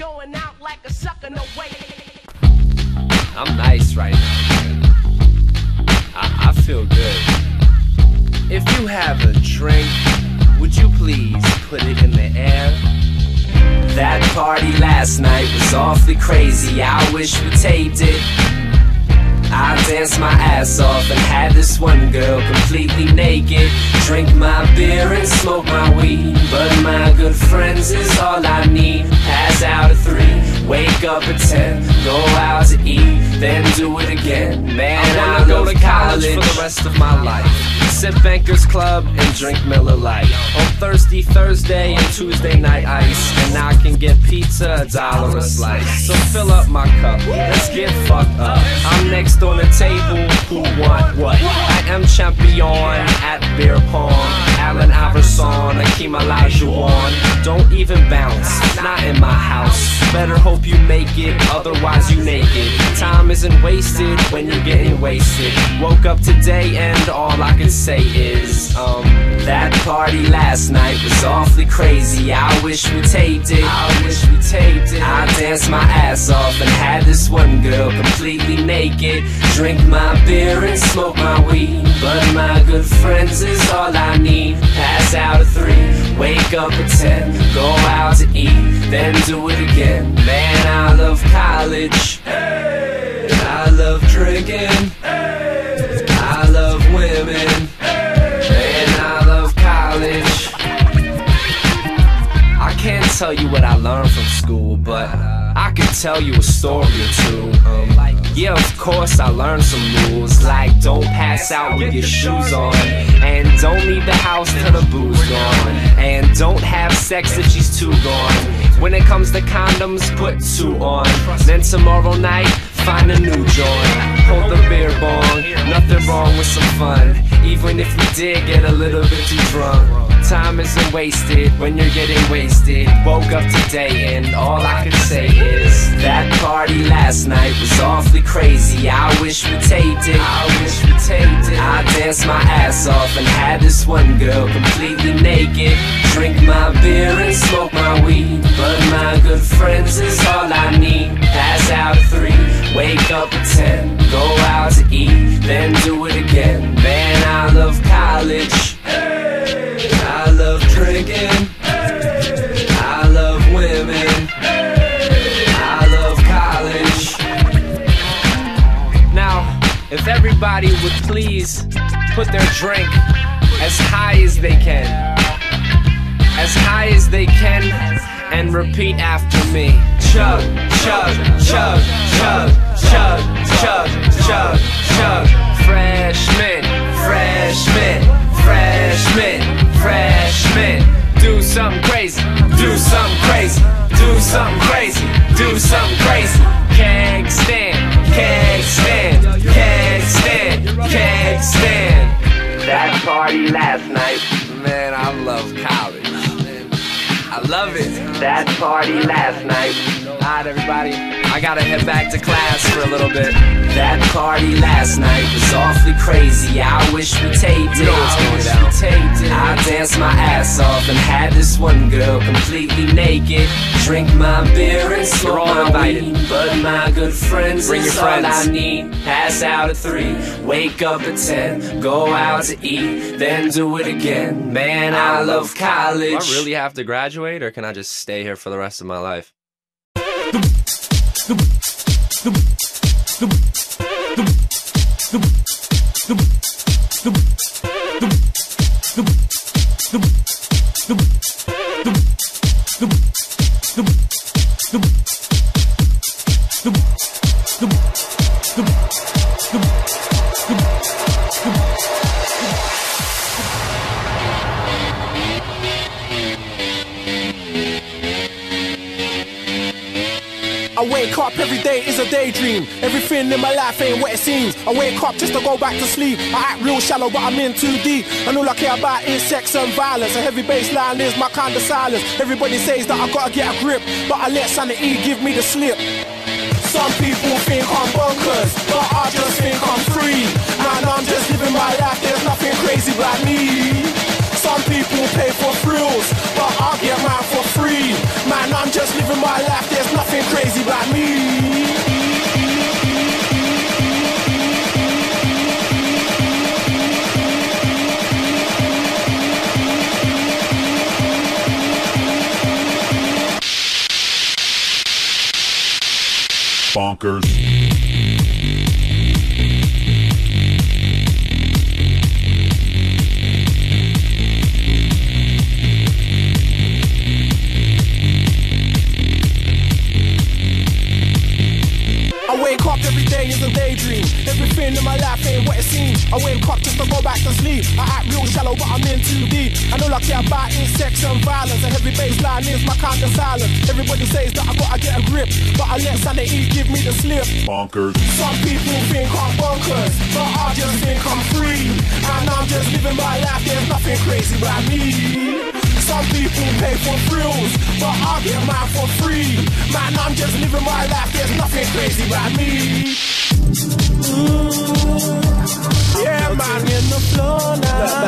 going out like a sucker, no way. I'm nice right now. I, I feel good. If you have a drink, would you please put it in the air? That party last night was awfully crazy. I wish we taped it. I danced my ass off and had this one girl completely naked. Drink my beer and smoke my weed. But my good friends is all I need. Pass out at three, wake up at ten, go out to eat, then do it again. Man, I, wanna go to college for the rest of my life. Sip Bankers Club and drink Miller Lite. On Thursday, Thursday, and Tuesday night ice. And I can get pizza, a dollar a slice. So fill up my cup, let's get fucked up. I'm next on the table, who want what? I am champion at beer pong. Allen Iverson, Hakeem Olajuwon. Don't even bounce, not in my house. Better hope you make it, otherwise you naked. Time isn't wasted when you're getting wasted. Woke up today and all I can say is, um, that party last night was awfully crazy. I wish we taped it. I wish we taped it. I danced my ass off and had this one girl completely naked. Drink my beer and smoke my weed. But my good friends is all I need. Pass out at three, wake up at ten, go out to eat, then do it again. Man, I love college. I love drinking. I love women. And I love college. I can't tell you what I learned from school, but I can tell you a story or two. Um, yeah, of course I learned some rules, like don't pass out with your shoes on, and don't leave the house till the booze gone, and don't have sex if she's too gone. When it comes to condoms, put two on. Then tomorrow night, find a new joint. Hold the beer bong, nothing wrong with some fun. Even if you did get a little bit too drunk. Time isn't wasted when you're getting wasted. Woke up today and all I can say is that party last night was awfully crazy. I wish we taped it. I wish we taped it. I danced my ass off and had this one girl completely naked. Drink my beer and smoke my weed. But my good friends is all I need. Pass out at three, wake up at ten, go out to eat, then do it again. Everybody would please put their drink as high as they can, as high as they can, and repeat after me. Chug, chug, chug, chug, chug, chug, chug, chug. Freshman, freshman, freshman, freshman. Do something crazy, do something crazy, do something crazy, do something last night, man, I love college. I love it. That party last night. Alright, everybody. I gotta head back to class for a little bit. That party last night was awfully crazy. I wish we taped it. know what's I going down. taped it. I danced my ass off and had this one girl completely naked. Drink my beer and smoke You're all my invited. weed. But my good friends Bring your all. I need. Pass out at three, wake up at ten, go out to eat, then do it again. Man, I love college. Do I really have to graduate, or can I just stay here for the rest of my life? I wake up every day is a daydream. Everything in my life ain't what it seems. I wake up just to go back to sleep. I act real shallow, but I'm in too deep. And all I care about is sex and violence. A heavy bass line is my kind of silence. Everybody says that I gotta get a grip, but I let sanity give me the slip. Some people think I'm bonkers, but I just think I'm free. Man, I'm just living my life, there's nothing crazy about me. Some people pay for thrills, I wake up every day is a daydream. Everything in my life ain't what it seems. I wake up just to go back to sleep. I act real shallow, but I'm in too deep. And all I care about sex and violence. A heavy bass line is my kind of silence. Everybody says that I gotta get a grip, but I let sanity give me the slip. Bonkers. Some people think I'm bonkers, but I just think I'm free. And I'm just living my life, there's nothing crazy about me. Some people pay for thrills, but I get mine for free. Man, I'm just living my life, there's nothing crazy about me. Mm. Yeah, man. in the floor now.